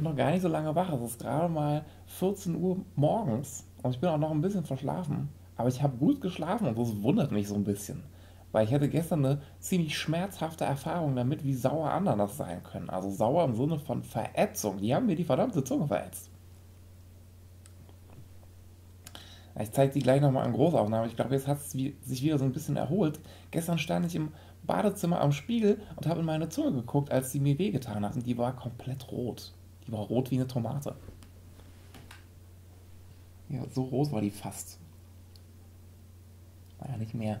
bin noch gar nicht so lange wach. Es ist gerade mal 14 Uhr morgens und ich bin auch noch ein bisschen verschlafen. Aber ich habe gut geschlafen und das wundert mich so ein bisschen. Weil ich hatte gestern eine ziemlich schmerzhafte Erfahrung damit, wie sauer Ananas sein können. Also sauer im Sinne von Verätzung. Die haben mir die verdammte Zunge verätzt. Ich zeige die gleich nochmal in Großaufnahme. Ich glaube, jetzt hat es sich wieder so ein bisschen erholt. Gestern stand ich im Badezimmer am Spiegel und habe in meine Zunge geguckt, als sie mir wehgetan hat. Und die war komplett rot. Die war rot wie eine Tomate. Ja, so rot war die fast. War ja nicht mehr.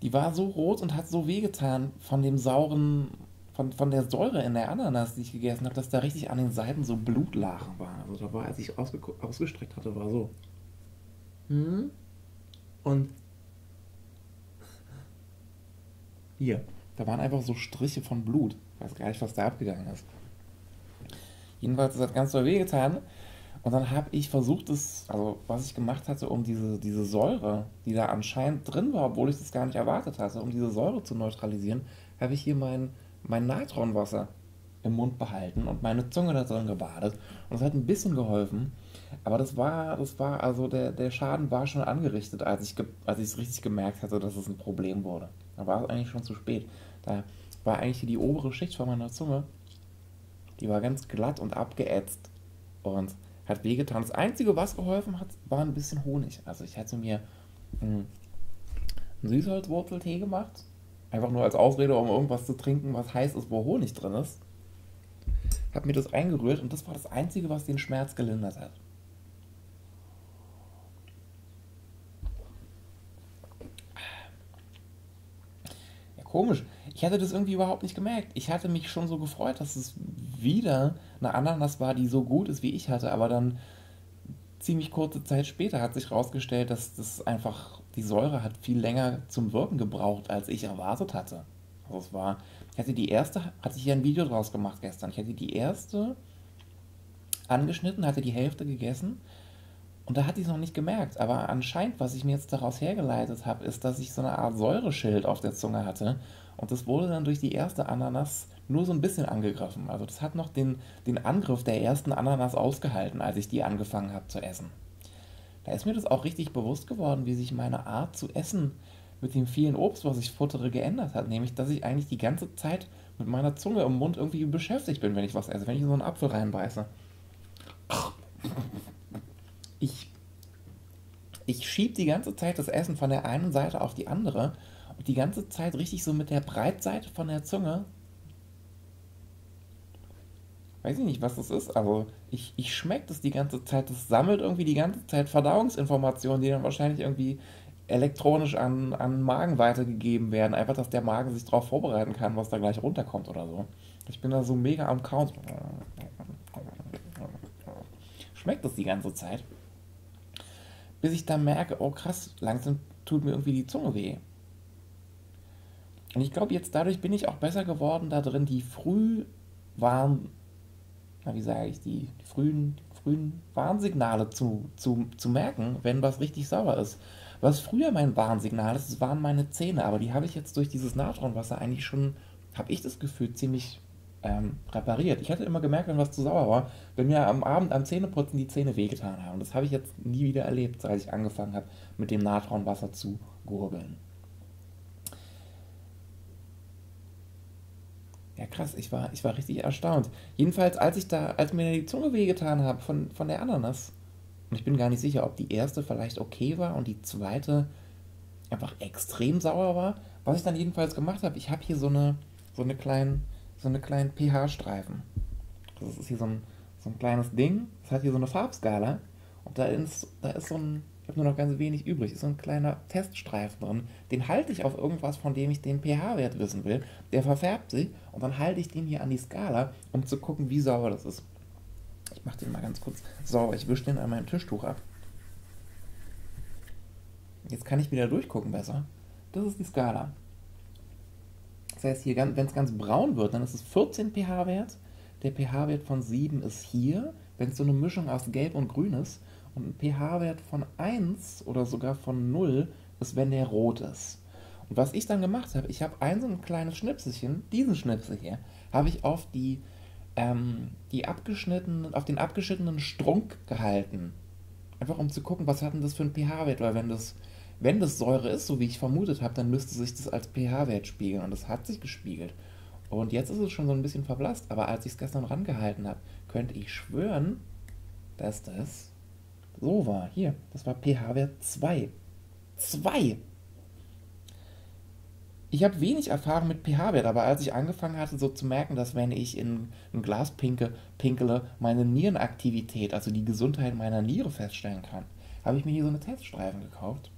Die war so rot und hat so wehgetan von dem sauren, von, von der Säure in der Ananas, die ich gegessen habe, dass da richtig an den Seiten so Blutlachen waren. Also da war, als ich ausgestreckt hatte, war so. Hm? Und hier, da waren einfach so Striche von Blut. Ich weiß gar nicht, was da abgegangen ist. Jedenfalls hat das ganz so wehgetan. Und dann habe ich versucht, es, also was ich gemacht hatte, um diese, diese Säure, die da anscheinend drin war, obwohl ich das gar nicht erwartet hatte, um diese Säure zu neutralisieren, habe ich hier mein, mein Natronwasser im Mund behalten und meine Zunge da drin gebadet. Und das hat ein bisschen geholfen. Aber das war, das war, also der, der Schaden war schon angerichtet, als ich, als es richtig gemerkt hatte, dass es ein Problem wurde. Da war es eigentlich schon zu spät. Da war eigentlich die obere Schicht von meiner Zunge, die war ganz glatt und abgeätzt. Und hat wehgetan. Das Einzige, was geholfen hat, war ein bisschen Honig. Also ich hatte mir einen Süßholzwurzeltee gemacht. Einfach nur als Ausrede, um irgendwas zu trinken, was heiß ist, wo Honig drin ist. Hab mir das eingerührt und das war das Einzige, was den Schmerz gelindert hat. Ja, komisch. Ich hatte das irgendwie überhaupt nicht gemerkt. Ich hatte mich schon so gefreut, dass es wieder eine Ananas war, die so gut ist wie ich hatte, aber dann ziemlich kurze Zeit später hat sich herausgestellt, dass das einfach die Säure hat viel länger zum Wirken gebraucht, als ich erwartet hatte. Also es war, ich hatte die erste, hatte ich hier ein Video draus gemacht gestern. Ich hatte die erste angeschnitten, hatte die Hälfte gegessen und da hatte ich es noch nicht gemerkt. Aber anscheinend, was ich mir jetzt daraus hergeleitet habe, ist, dass ich so eine Art Säureschild auf der Zunge hatte und das wurde dann durch die erste Ananas nur so ein bisschen angegriffen. Also das hat noch den, den Angriff der ersten Ananas ausgehalten, als ich die angefangen habe zu essen. Da ist mir das auch richtig bewusst geworden, wie sich meine Art zu essen mit dem vielen Obst, was ich futtere, geändert hat. Nämlich, dass ich eigentlich die ganze Zeit mit meiner Zunge im Mund irgendwie beschäftigt bin, wenn ich was esse, wenn ich so einen Apfel reinbeiße. Ich, ich schiebe die ganze Zeit das Essen von der einen Seite auf die andere die ganze Zeit richtig so mit der Breitseite von der Zunge. Weiß ich nicht, was das ist, aber ich, ich schmecke das die ganze Zeit. Das sammelt irgendwie die ganze Zeit Verdauungsinformationen, die dann wahrscheinlich irgendwie elektronisch an, an Magen weitergegeben werden. Einfach, dass der Magen sich darauf vorbereiten kann, was da gleich runterkommt oder so. Ich bin da so mega am Kauen. Schmeckt das die ganze Zeit. Bis ich dann merke, oh krass, langsam tut mir irgendwie die Zunge weh. Und ich glaube, jetzt dadurch bin ich auch besser geworden, da drin die früh waren, na, wie sage ich, die, die frühen, frühen Warnsignale zu, zu, zu merken, wenn was richtig sauer ist. Was früher mein Warnsignal ist, waren meine Zähne, aber die habe ich jetzt durch dieses Natronwasser eigentlich schon, habe ich das Gefühl, ziemlich ähm, repariert. Ich hatte immer gemerkt, wenn was zu sauer war, wenn mir am Abend am Zähneputzen die Zähne wehgetan haben. Das habe ich jetzt nie wieder erlebt, seit ich angefangen habe, mit dem Natronwasser zu gurgeln. Ja, krass, ich war, ich war richtig erstaunt. Jedenfalls, als ich da, als mir die Zunge wehgetan habe von, von der Ananas, und ich bin gar nicht sicher, ob die erste vielleicht okay war und die zweite einfach extrem sauer war. Was ich dann jedenfalls gemacht habe, ich habe hier so eine, so eine kleinen, so eine kleinen pH-Streifen. Das ist hier so ein, so ein kleines Ding, das hat hier so eine Farbskala und da ist, da ist so ein, ich habe nur noch ganz wenig übrig. Ist so ein kleiner Teststreifen drin. Den halte ich auf irgendwas, von dem ich den pH-Wert wissen will. Der verfärbt sich und dann halte ich den hier an die Skala, um zu gucken, wie sauber das ist. Ich mache den mal ganz kurz sauber. Ich wische den an meinem Tischtuch ab. Jetzt kann ich wieder durchgucken besser. Das ist die Skala. Das heißt, hier, wenn es ganz braun wird, dann ist es 14 pH-Wert. Der pH-Wert von 7 ist hier. Wenn es so eine Mischung aus Gelb und Grün ist, und ein pH-Wert von 1 oder sogar von 0 ist, wenn der rot ist. Und was ich dann gemacht habe, ich habe ein so ein kleines Schnipselchen, diesen Schnipsel hier, habe ich auf die, ähm, die abgeschnittenen, auf den abgeschnittenen Strunk gehalten. Einfach um zu gucken, was hat denn das für ein pH-Wert, weil wenn das, wenn das Säure ist, so wie ich vermutet habe, dann müsste sich das als pH-Wert spiegeln und das hat sich gespiegelt. Und jetzt ist es schon so ein bisschen verblasst, aber als ich es gestern rangehalten habe, könnte ich schwören, dass das so war. Hier, das war pH-Wert 2. 2! Ich habe wenig Erfahrung mit pH-Wert, aber als ich angefangen hatte, so zu merken, dass wenn ich in ein Glas pinke, pinkele, meine Nierenaktivität, also die Gesundheit meiner Niere feststellen kann, habe ich mir hier so eine Teststreifen gekauft.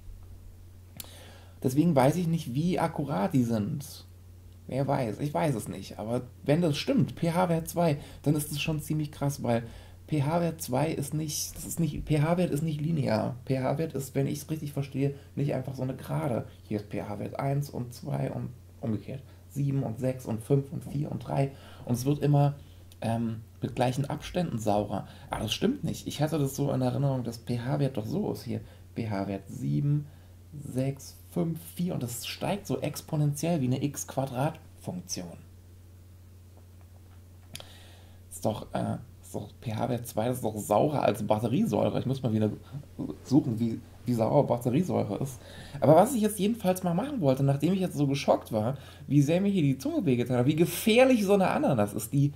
Deswegen weiß ich nicht, wie akkurat die sind. Wer weiß, ich weiß es nicht. Aber wenn das stimmt, pH-Wert 2, dann ist das schon ziemlich krass, weil pH-Wert 2 ist nicht, das ist nicht, pH-Wert ist nicht linear. pH-Wert ist, wenn ich es richtig verstehe, nicht einfach so eine Gerade. Hier ist pH-Wert 1 und 2 und umgekehrt. 7 und 6 und 5 und 4 und 3. Und es wird immer ähm, mit gleichen Abständen saurer. Aber das stimmt nicht. Ich hatte das so in Erinnerung, dass pH-Wert doch so ist. Hier pH-Wert 7, 6, 5, 4 und das steigt so exponentiell wie eine x-Quadrat-Funktion. Ist doch, äh, pH-Wert 2, das ist doch saurer als Batteriesäure. Ich muss mal wieder suchen, wie, wie sauer Batteriesäure ist. Aber was ich jetzt jedenfalls mal machen wollte, nachdem ich jetzt so geschockt war, wie sehr mir hier die Zunge wehgetan hat, wie gefährlich so eine Ananas ist, die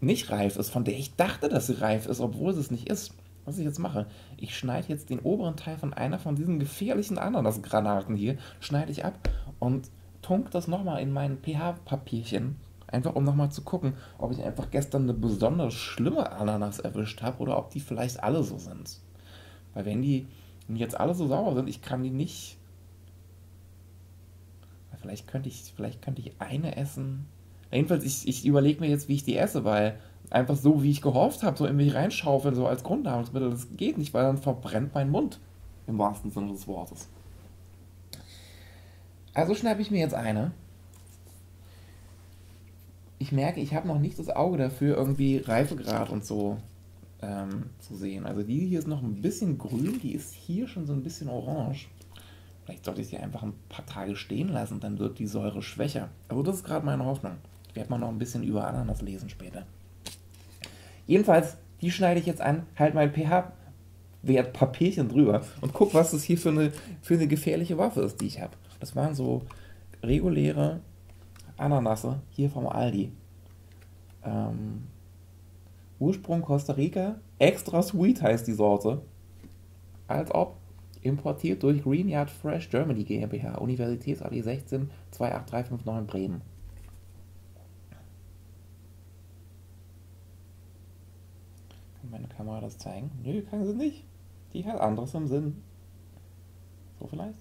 nicht reif ist, von der ich dachte, dass sie reif ist, obwohl sie es nicht ist. Was ich jetzt mache, ich schneide jetzt den oberen Teil von einer von diesen gefährlichen Ananasgranaten hier, schneide ich ab und tunk das nochmal in mein pH-Papierchen Einfach um nochmal zu gucken, ob ich einfach gestern eine besonders schlimme Ananas erwischt habe oder ob die vielleicht alle so sind. Weil wenn die jetzt alle so sauer sind, ich kann die nicht. Vielleicht könnte ich, vielleicht könnte ich eine essen. Jedenfalls, ich, ich überlege mir jetzt, wie ich die esse, weil einfach so, wie ich gehofft habe, so in mich reinschaufeln, so als Grundnahrungsmittel, das geht nicht, weil dann verbrennt mein Mund. Im wahrsten Sinne des Wortes. Also schnappe ich mir jetzt eine ich merke, ich habe noch nicht das Auge dafür, irgendwie Reifegrad und so ähm, zu sehen. Also die hier ist noch ein bisschen grün, die ist hier schon so ein bisschen orange. Vielleicht sollte ich sie einfach ein paar Tage stehen lassen, dann wird die Säure schwächer. Aber das ist gerade meine Hoffnung. Ich werde mal noch ein bisschen über Ananas lesen später. Jedenfalls, die schneide ich jetzt an, halt mein pH-Wert Papierchen drüber und guck, was das hier für eine, für eine gefährliche Waffe ist, die ich habe. Das waren so reguläre Ananasse, hier vom Aldi. Ähm, Ursprung Costa Rica, extra sweet heißt die Sorte. Als ob importiert durch Greenyard Fresh Germany GmbH, Universitätsallee 16 28359 Bremen. Kann meine Kamera das zeigen? Nö, kann sie nicht. Die hat anderes im Sinn. So vielleicht?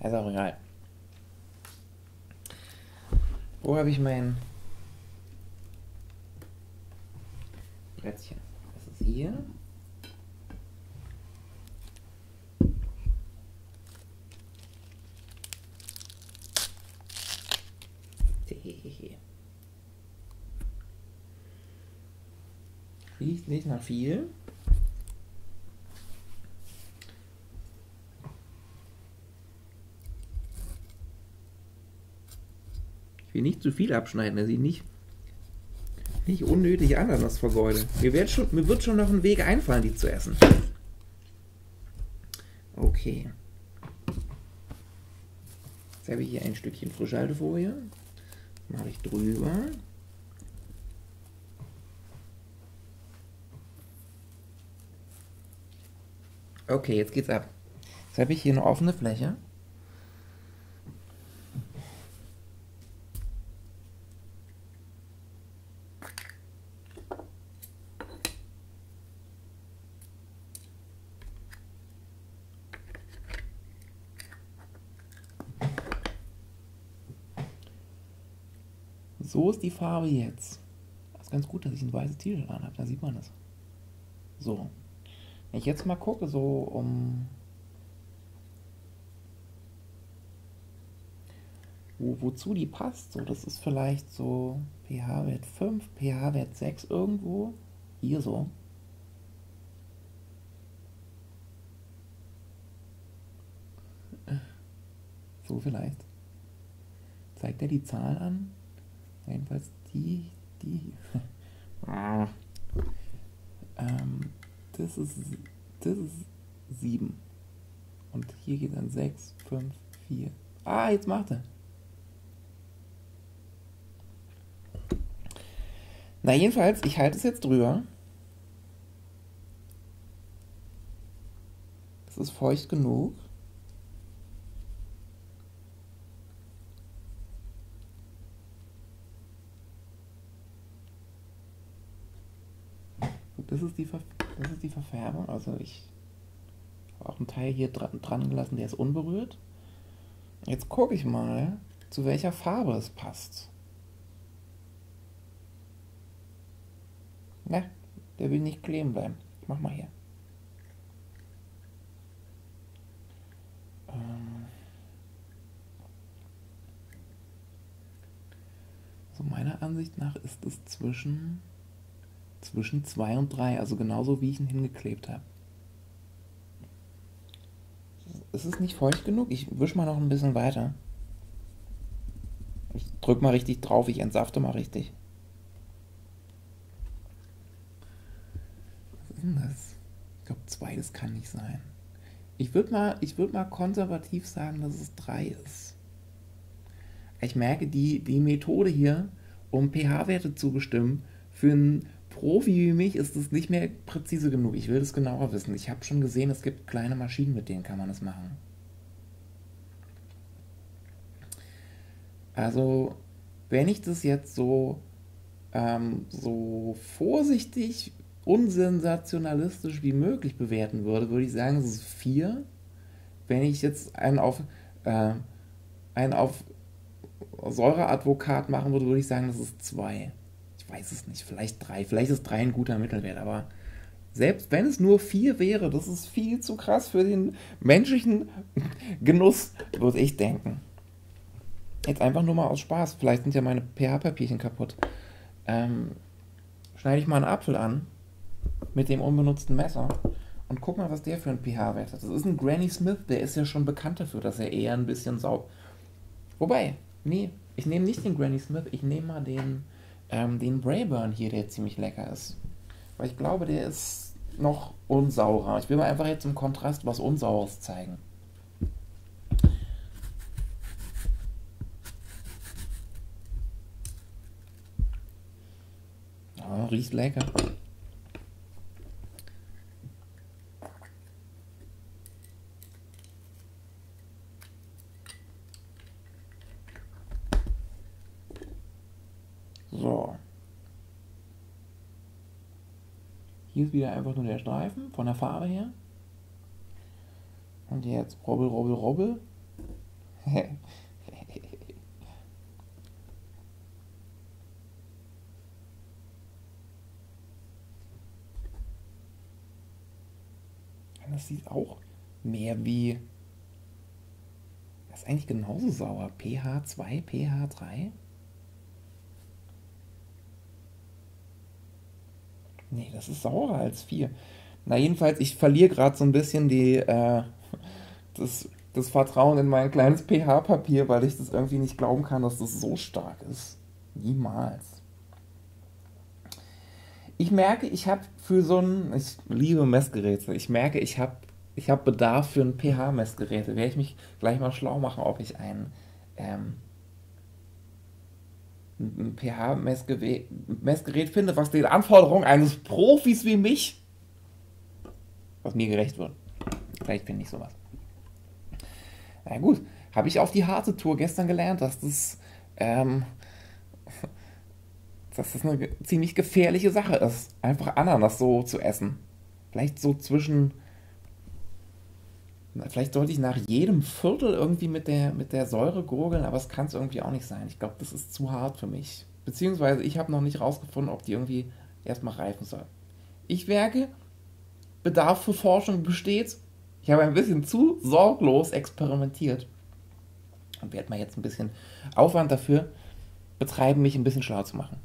Ist auch egal. Wo habe ich mein Brettchen? Das ist hier. Riecht nicht nach viel. Will nicht zu viel abschneiden, dass ich nicht, nicht unnötig Ananas vergeude. Mir wird, schon, mir wird schon noch ein Weg einfallen, die zu essen. Okay. Jetzt habe ich hier ein Stückchen Frischhaltefolie. Das mache ich drüber. Okay, jetzt geht's ab. Jetzt habe ich hier eine offene Fläche. So ist die Farbe jetzt. Das ist ganz gut, dass ich ein weißes T-Shirt anhabe, da sieht man das. So. Wenn ich jetzt mal gucke, so um. Wo, wozu die passt, so, das ist vielleicht so pH-Wert 5, pH-Wert 6 irgendwo. Hier so. So vielleicht. Zeigt er die Zahl an? Jedenfalls die, die. ah. ähm, das ist, das ist 7. Und hier geht dann 6, 5, 4. Ah, jetzt macht er. Na, jedenfalls, ich halte es jetzt drüber. Es ist feucht genug. Das ist die, Ver das ist die Verfärbung. Also ich habe auch einen Teil hier dran, dran gelassen, der ist unberührt. Jetzt gucke ich mal, zu welcher Farbe es passt. Ne, der will nicht kleben bleiben. Ich mach mal hier. Ähm so meiner Ansicht nach ist es zwischen zwischen 2 und 3, also genauso wie ich ihn hingeklebt habe. Ist es nicht feucht genug? Ich wische mal noch ein bisschen weiter. Ich drück mal richtig drauf, ich entsafte mal richtig. Was ist denn das? Ich glaube, 2, das kann nicht sein. Ich würde mal, würd mal konservativ sagen, dass es 3 ist. Ich merke, die, die Methode hier, um pH-Werte zu bestimmen, für einen Profi wie mich ist es nicht mehr präzise genug. Ich will das genauer wissen. Ich habe schon gesehen, es gibt kleine Maschinen, mit denen kann man das machen. Also, wenn ich das jetzt so, ähm, so vorsichtig, unsensationalistisch wie möglich bewerten würde, würde ich sagen, es ist 4. Wenn ich jetzt einen auf, äh, einen auf Säureadvokat machen würde, würde ich sagen, das ist 2 weiß es nicht, vielleicht drei, vielleicht ist drei ein guter Mittelwert, aber selbst wenn es nur vier wäre, das ist viel zu krass für den menschlichen Genuss, würde ich denken. Jetzt einfach nur mal aus Spaß, vielleicht sind ja meine pH-Papierchen kaputt. Ähm, schneide ich mal einen Apfel an mit dem unbenutzten Messer und guck mal, was der für ein pH-Wert hat. Das ist ein Granny Smith, der ist ja schon bekannt dafür, dass er eher ein bisschen sauber. Wobei, nee, ich nehme nicht den Granny Smith, ich nehme mal den ähm, den Brayburn hier, der ziemlich lecker ist. Weil ich glaube, der ist noch unsaurer. Ich will mal einfach jetzt im Kontrast was Unsaures zeigen. Oh, riecht lecker. Hier ist wieder einfach nur der Streifen von der Farbe her. Und jetzt robbel, robbel, robbel. das sieht auch mehr wie. Das ist eigentlich genauso sauer. pH 2, pH 3. Nee, das ist saurer als 4. Na, jedenfalls, ich verliere gerade so ein bisschen die, äh, das, das Vertrauen in mein kleines pH-Papier, weil ich das irgendwie nicht glauben kann, dass das so stark ist. Niemals. Ich merke, ich habe für so ein, ich liebe Messgeräte, ich merke, ich habe ich hab Bedarf für ein pH-Messgerät. Werde ich mich gleich mal schlau machen, ob ich ein ähm, ein pH-Messgerät finde, was den Anforderungen eines Profis wie mich, was mir gerecht wird. Vielleicht finde ich sowas. Na gut, habe ich auf die harte Tour gestern gelernt, dass das, ähm, dass das eine ziemlich gefährliche Sache ist, einfach Ananas so zu essen. Vielleicht so zwischen Vielleicht sollte ich nach jedem Viertel irgendwie mit der, mit der Säure gurgeln, aber es kann es irgendwie auch nicht sein. Ich glaube, das ist zu hart für mich. Beziehungsweise ich habe noch nicht rausgefunden, ob die irgendwie erstmal reifen soll. Ich merke, Bedarf für Forschung besteht. Ich habe ein bisschen zu sorglos experimentiert und werde mal jetzt ein bisschen Aufwand dafür betreiben, mich ein bisschen schlau zu machen.